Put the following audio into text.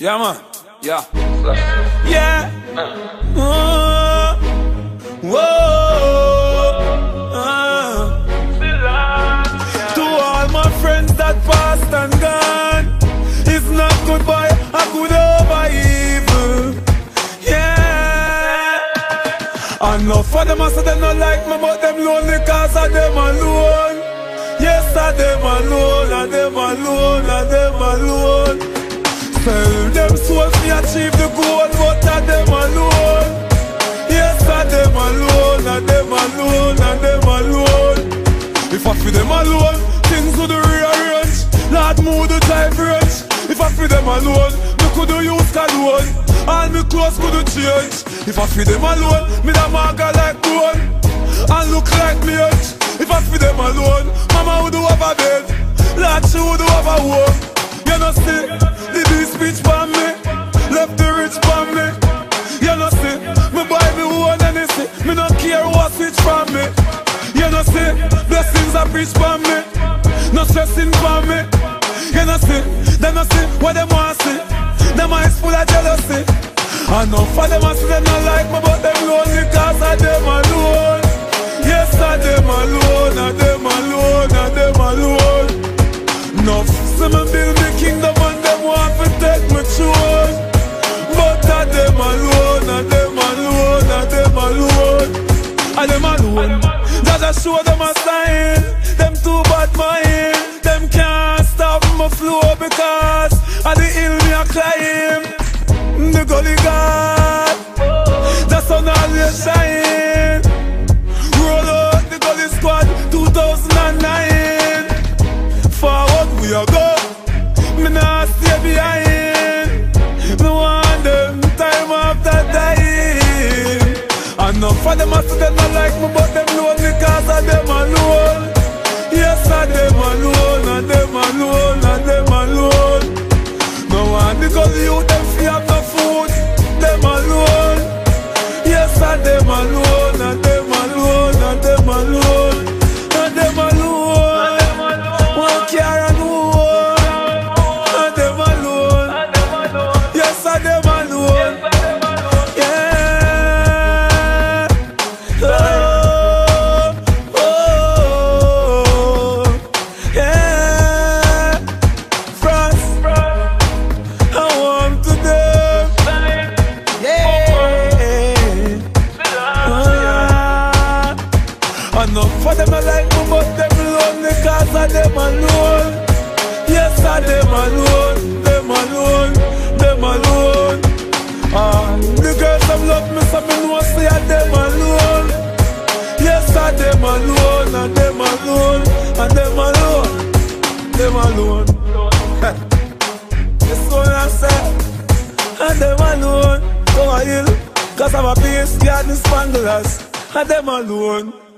Yeah, man. Yeah. Yeah. Uh, whoa. Uh. To all my friends that passed and gone, it's not goodbye, a good over evil. Yeah. Enough of them, I say they not like me, but them lonely cause of them alone. Yes, I I them alone, I them alone. Sell them souls me achieve the goal But I them alone. Yes, I them alone I them alone, I them alone. If I feel them alone Things would rearrange. Lord move the time range If I feel them alone Me could use cologne All me clothes could change. If I feel them alone Me da maga like bone And look like me If I feel them alone Mama would do have a bed. Lord she would do have a home see, me not care what switch from me. You know see, blessings are preach for me, no stressing for me. You know see, them know see what them want see, them eyes full of jealousy. I know for them I see them not like me, but them lonely cause I them alone. Yes, I them alone, I them Just show them a sign. Them too bad mind Them can't stop my flow because Of the hill me a climb. The gully God The sun always shine. Roll out the gully squad 2009 Forward we are go. Me nah stay behind. Me want them time after dying Enough of them I see them not like me But them lonely cause of them alone Yes, I them alone And them alone, and them alone No one because you them For them I like me but them lonely cause of them alone. Yes I them alone, them alone, them alone. Ah, the girls them love me so me know say I them alone. Yes I them alone, and them alone, and them alone, them alone. This one I say and them alone. Go a hill Cause I'm a peace garden spanglers. And them alone